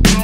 Bye.